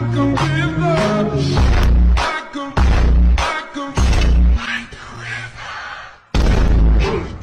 like a river. Like a, like a, like a river.